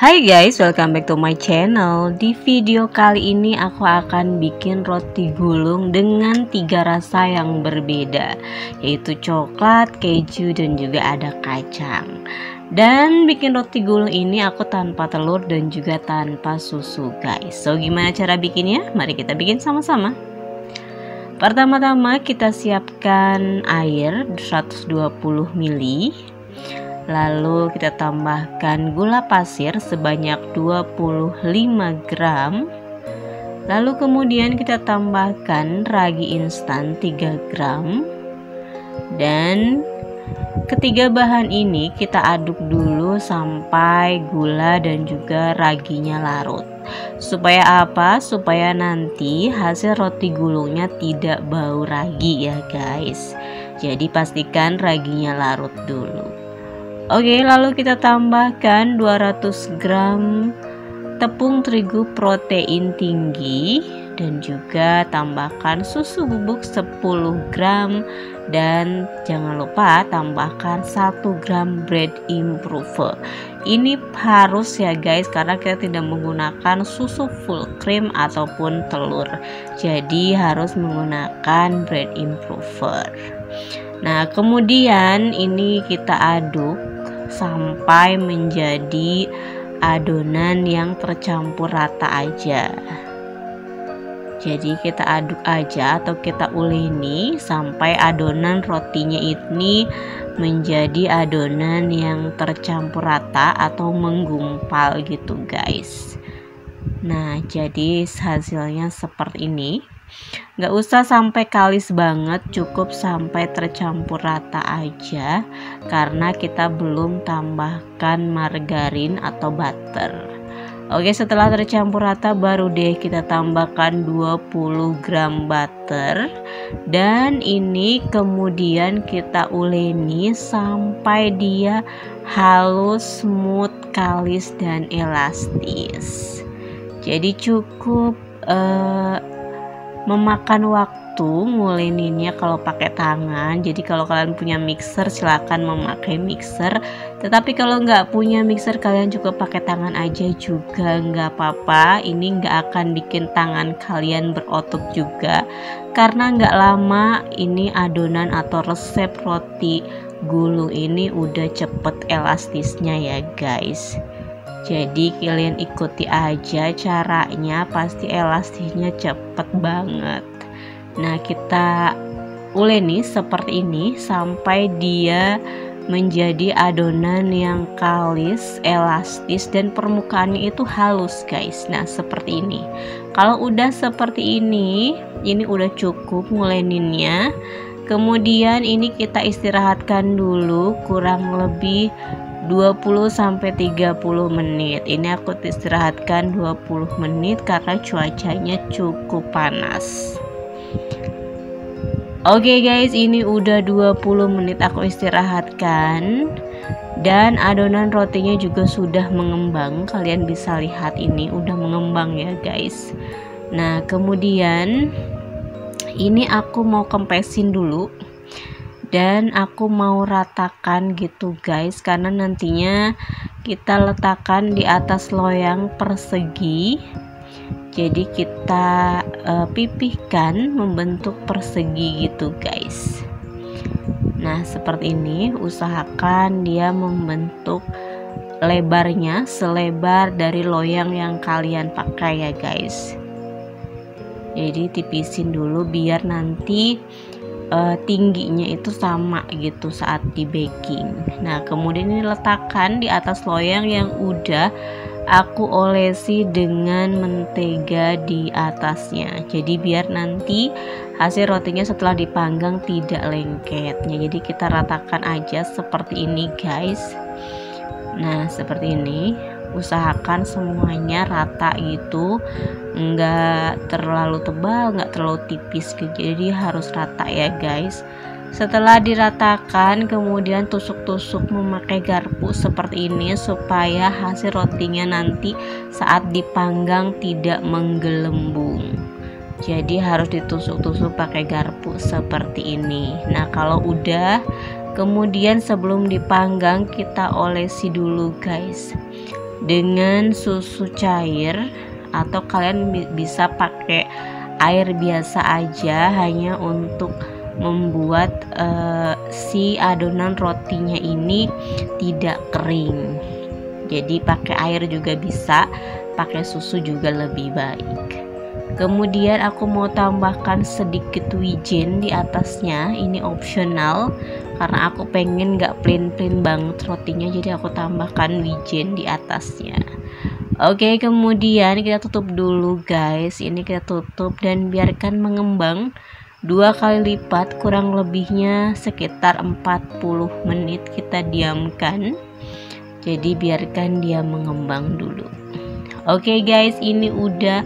Hai guys, welcome back to my channel. Di video kali ini aku akan bikin roti gulung dengan tiga rasa yang berbeda Yaitu coklat, keju, dan juga ada kacang. Dan bikin roti gulung ini aku tanpa telur dan juga tanpa susu guys. So gimana cara bikinnya? Mari kita bikin sama-sama. Pertama-tama kita siapkan air 120 ml Lalu kita tambahkan gula pasir sebanyak 25 gram. Lalu kemudian kita tambahkan ragi instan 3 gram. Dan ketiga bahan ini kita aduk dulu sampai gula dan juga raginya larut. Supaya apa? Supaya nanti hasil roti gulungnya tidak bau ragi ya guys. Jadi pastikan raginya larut dulu. Oke, lalu kita tambahkan 200 gram tepung terigu protein tinggi dan juga tambahkan susu bubuk 10 gram. Dan jangan lupa tambahkan 1 gram bread improver. Ini harus ya guys karena kita tidak menggunakan susu full cream ataupun telur. Jadi harus menggunakan bread improver. Nah kemudian ini kita aduk sampai menjadi adonan yang tercampur rata aja. Jadi kita aduk aja atau kita uleni sampai adonan rotinya ini menjadi adonan yang tercampur rata atau menggumpal gitu guys. Nah jadi hasilnya seperti ini Gak usah sampai kalis banget, cukup sampai tercampur rata aja karena kita belum tambahkan margarin atau butter. Oke, setelah tercampur rata baru deh kita tambahkan 20 gram butter dan ini kemudian kita uleni sampai dia halus, smooth, kalis dan elastis. Jadi cukup uh, memakan waktu nguleninnya kalau pakai tangan. Jadi kalau kalian punya mixer silahkan memakai mixer. Tetapi kalau nggak punya mixer kalian juga pakai tangan aja juga nggak apa-apa. Ini nggak akan bikin tangan kalian berotot juga. Karena nggak lama ini adonan atau resep roti gulung ini udah cepet elastisnya ya guys jadi kalian ikuti aja caranya pasti elastisnya cepet banget. Nah kita uleni seperti ini sampai dia menjadi adonan yang kalis, elastis dan permukaannya itu halus guys. Nah seperti ini. Kalau udah seperti ini Ini udah cukup nguleninnya. Kemudian ini kita istirahatkan dulu kurang lebih 20 sampai 30 menit. Ini aku istirahatkan 20 menit karena cuacanya cukup panas. Oke okay guys, ini udah 20 menit aku istirahatkan dan adonan rotinya juga sudah mengembang. Kalian bisa lihat ini udah mengembang ya guys. Nah, kemudian ini aku mau kempesin dulu dan aku mau ratakan gitu guys. Karena nantinya kita letakkan di atas loyang persegi. Jadi kita uh, pipihkan membentuk persegi gitu guys. Nah seperti ini. Usahakan dia membentuk lebarnya selebar dari loyang yang kalian pakai ya guys. Jadi tipisin dulu biar nanti uh, tingginya itu sama gitu saat di baking. Nah kemudian ini letakkan di atas loyang yang udah aku olesi dengan mentega di atasnya. Jadi biar nanti hasil rotinya setelah dipanggang tidak lengket. Jadi kita ratakan aja seperti ini guys. Nah seperti ini usahakan semuanya rata gitu. Nggak terlalu tebal nggak terlalu tipis gitu. Jadi harus rata ya guys. Setelah diratakan kemudian tusuk-tusuk memakai garpu seperti ini supaya hasil rotinya nanti saat dipanggang tidak menggelembung. Jadi harus ditusuk-tusuk pakai garpu seperti ini. Nah kalau udah kemudian sebelum dipanggang kita olesi dulu guys dengan susu cair atau kalian bisa pakai air biasa aja hanya untuk membuat uh, si adonan rotinya ini tidak kering. Jadi pakai air juga bisa, pakai susu juga lebih baik. Kemudian aku mau tambahkan sedikit wijen di atasnya. Ini opsional karena aku pengen gak plain-plain banget rotinya, jadi aku tambahkan wijen di atasnya. Oke, kemudian kita tutup dulu guys. Ini kita tutup dan biarkan mengembang dua kali lipat kurang lebihnya sekitar 40 menit kita diamkan. Jadi biarkan dia mengembang dulu. Oke guys, ini udah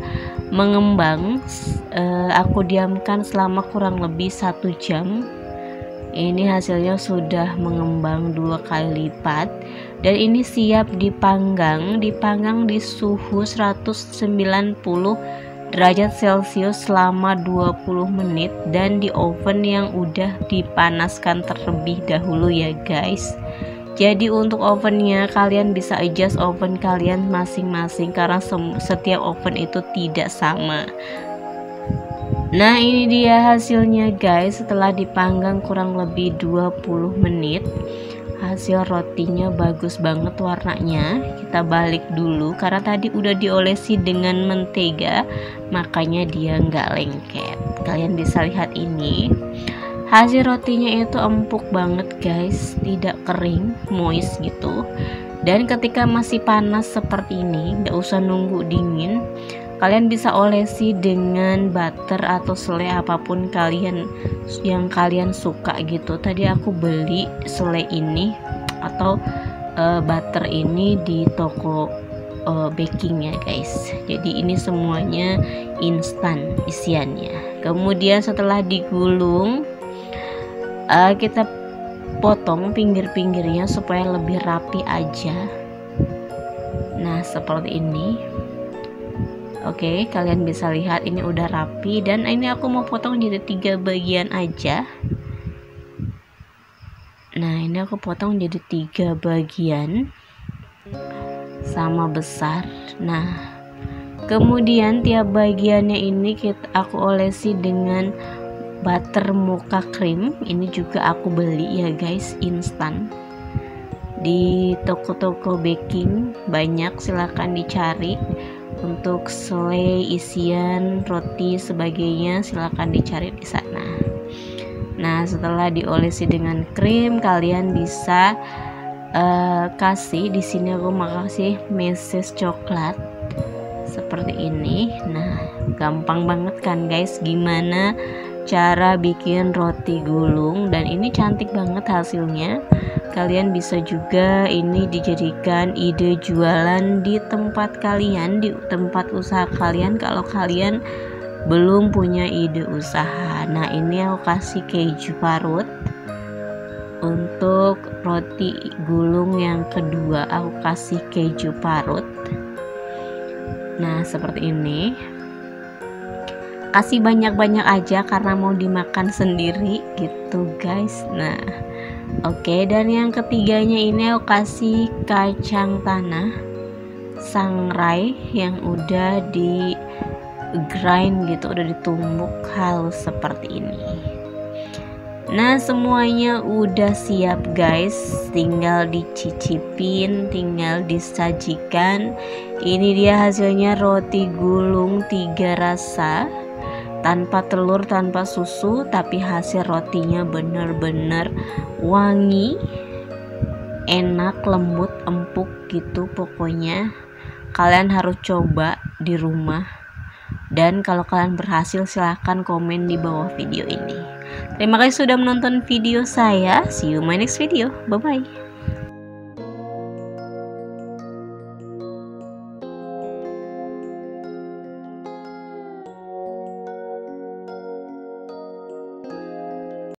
mengembang. Uh, aku diamkan selama kurang lebih satu jam. Ini hasilnya sudah mengembang dua kali lipat. Dan ini siap dipanggang dipanggang di suhu 190 derajat celcius selama 20 menit. Dan di oven yang udah dipanaskan terlebih dahulu ya guys jadi untuk ovennya kalian bisa adjust oven kalian masing-masing karena setiap oven itu tidak sama. Nah ini dia hasilnya guys. Setelah dipanggang kurang lebih 20 menit hasil rotinya bagus banget warnanya. Kita balik dulu karena tadi udah diolesi dengan mentega makanya dia nggak lengket. Kalian bisa lihat ini hasil rotinya itu empuk banget guys. Tidak kering moist gitu. Dan ketika masih panas seperti ini nggak usah nunggu dingin kalian bisa olesi dengan butter atau selai apa pun kalian yang kalian suka gitu. Tadi aku beli selai ini atau uh, butter ini di toko uh, baking ya guys. Jadi ini semuanya instan isiannya. Kemudian setelah digulung uh, kita potong pinggir-pinggirnya supaya lebih rapi aja nah seperti ini Oke, kalian bisa lihat ini udah rapi dan ini aku mau potong jadi tiga bagian aja. Nah, ini aku potong jadi tiga bagian sama besar. Nah, kemudian tiap bagiannya ini kita aku olesi dengan butter mocha cream. Ini juga aku beli ya guys, instan. Di toko-toko baking banyak silahkan dicari. Untuk selai isian roti sebagainya silahkan dicari di sana. Nah setelah diolesi dengan krim kalian bisa uh, kasih di sini aku mau kasih meses coklat seperti ini. Nah gampang banget kan guys? Gimana cara bikin roti gulung dan ini cantik banget hasilnya. Kalian bisa juga ini dijadikan ide jualan di tempat kalian di tempat usaha kalian kalau kalian belum punya ide usaha. Nah ini aku kasih keju parut. Untuk roti gulung yang kedua aku kasih keju parut. Nah seperti ini kasih banyak-banyak aja karena mau dimakan sendiri gitu guys. Nah oke okay, dan yang ketiganya ini aku kasih kacang tanah sangrai yang udah di grind gitu udah ditumbuk halus seperti ini. Nah semuanya udah siap guys. Tinggal dicicipin Tinggal disajikan. Ini dia hasilnya roti gulung tiga rasa tanpa telur tanpa susu tapi hasil rotinya bener-bener wangi enak lembut empuk gitu pokoknya. Kalian harus coba di rumah. Dan kalau kalian berhasil silahkan komen di bawah video ini. Terima kasih sudah menonton video saya. See you my next video. Bye bye